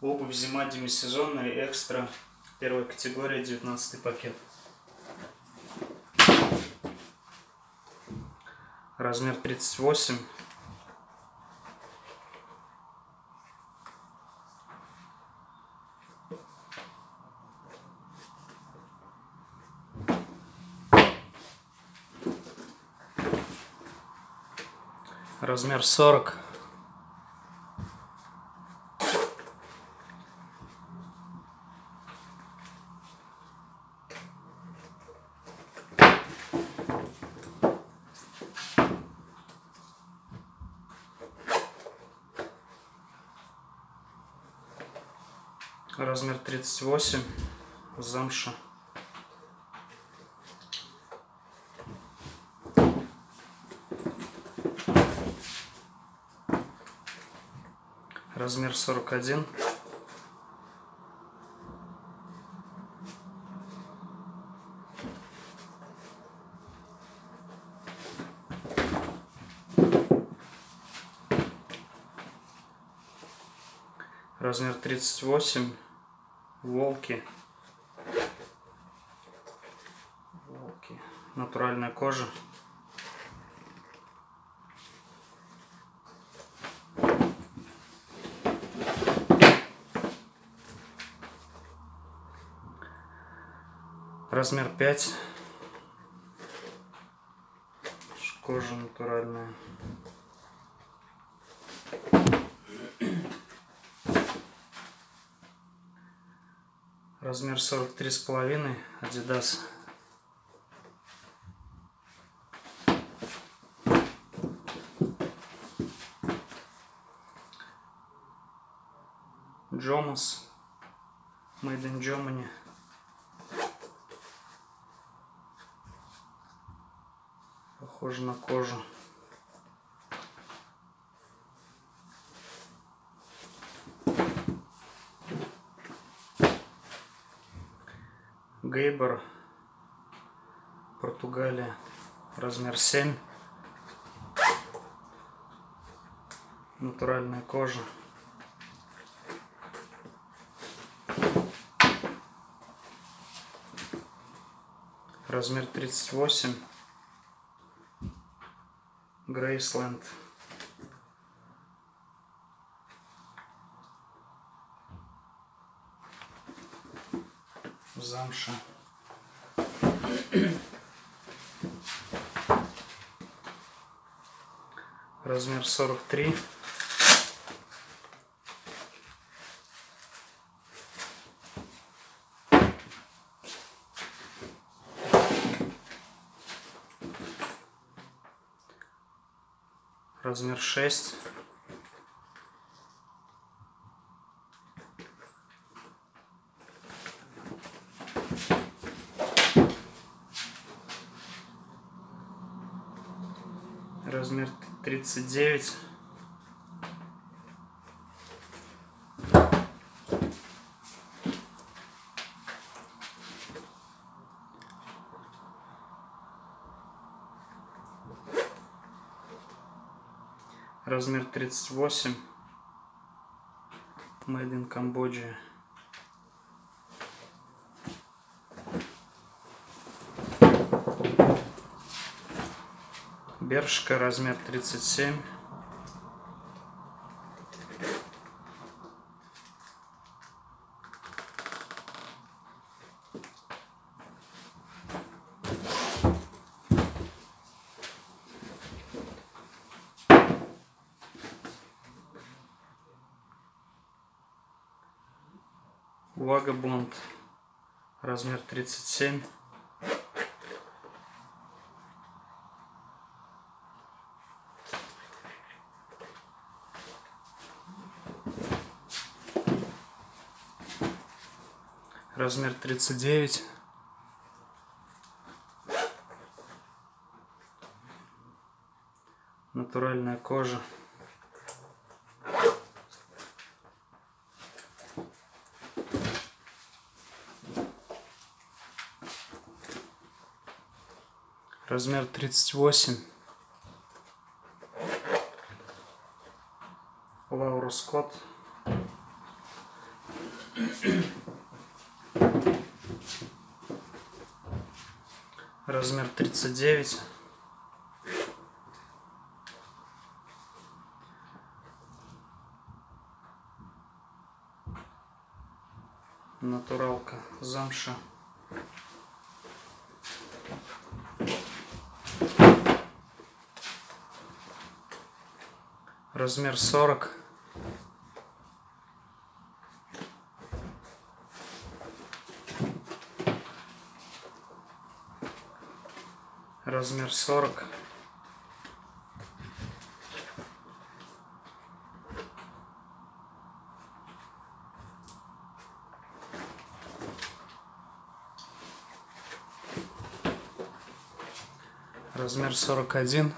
Обувь зима демисезонная, экстра, первая категория, 19 пакет. Размер 38. Размер 40. Размер 38. Замша. Размер 41. Размер 38. Волки. Волки. Натуральная кожа. Размер 5. Кожа натуральная. Размер 43 с половиной. Adidas. Джомас. Made in Germany. Похоже на кожу. Гейбер, Португалия, размер 7. Натуральная кожа. Размер 38. Грейсленд. Замша. Размер 43. размер 6. Размер 39. размер 38 made in Cambodia Бершка размер 37 Вагабонд размер 37 размер 39 натуральная кожа. Размер 38 Лаура Скотт Размер 39. Натуралка замша. Размер 40. Размер 40. Размер 41.